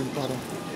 del paro.